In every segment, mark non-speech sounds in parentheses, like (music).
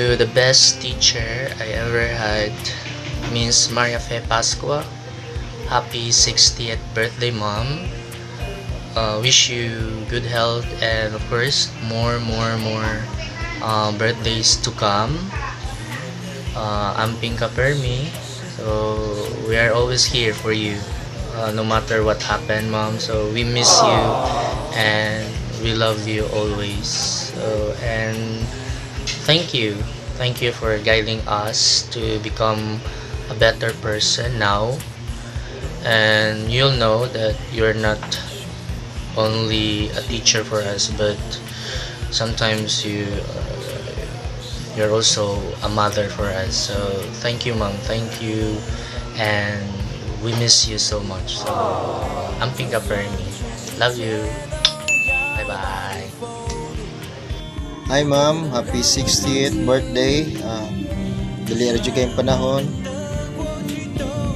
the best teacher I ever had, Miss Maria Fe Pascua. Happy 60th birthday, Mom. Uh, wish you good health and, of course, more, more, more uh, birthdays to come. Uh, I'm Pinka Permi, so we are always here for you, uh, no matter what happened, Mom. So we miss you and we love you always. So, and thank you. Thank you for guiding us to become a better person now. And you'll know that you're not only a teacher for us, but sometimes you uh, you're also a mother for us. So thank you, mom. Thank you, and we miss you so much. So I'm Pinka Permi. Love you. Bye bye. Hi ma'am, happy 60th birthday. Uh, dali radyo kayong panahon.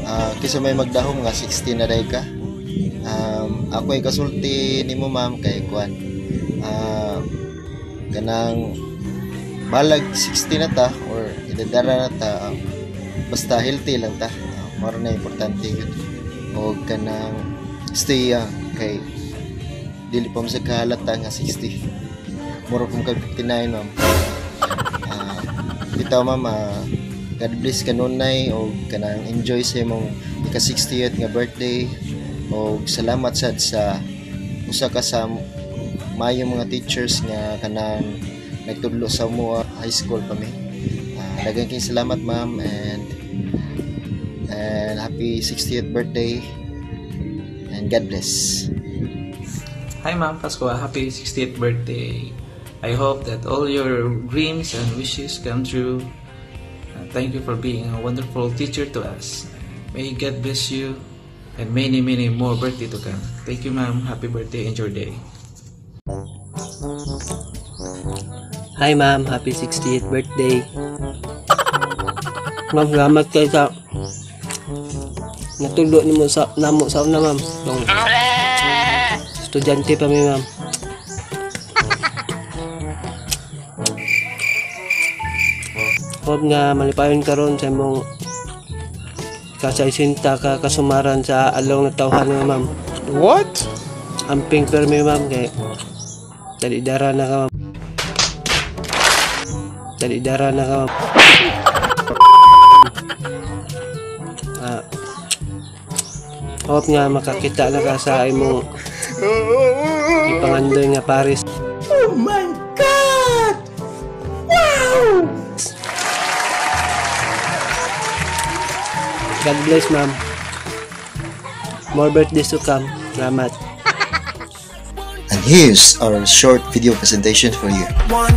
Uh, kisa may magdahom nga 60 na day ka. Um, ako ay kasulti nimo ma'am kay kuan. Uh, kanang balag 60 na ta or idadara na ta uh, basta healthy lang ta. Uh, maro na importante yun. O kanang stay uh, kay dili pa mo sa kahalata nga 60 muro kong kag 59 ma'am. Uh, bitaw ma'am uh, God bless kanunay o kanang enjoy sa imong ika 60th nga birthday. O salamat sad sa usa ka sa mayo mga teachers nga kanang nagtudlo sa mo high school pa mi. Uh, daghang kay salamat ma'am and and happy 60th birthday and God bless. Hi Ma'am Pascua, happy 60th birthday. I hope that all your dreams and wishes come true. Uh, thank you for being a wonderful teacher to us. May God bless you and many, many more birthday to come. Thank you, ma'am. Happy birthday. Enjoy your day. Hi ma'am, happy 60th birthday. (laughs) Ma'am, kayo sa natulo ni mo sa namo sa una ma'am. Estudyante pa mi ma'am. Huwag nga malipayon karon sa imong kasaysinta ka kasumaran sa along na tawhan mo ma'am. What? Amping permi ma'am kay Dalidara na ka ma'am. Dalidara na ka ma'am. Ah, hope nga makakita na ka sa imong ipangandoy nga Paris. Oh my God bless ma'am. More birthdays to come. Salamat. and here's our short video presentation for you One,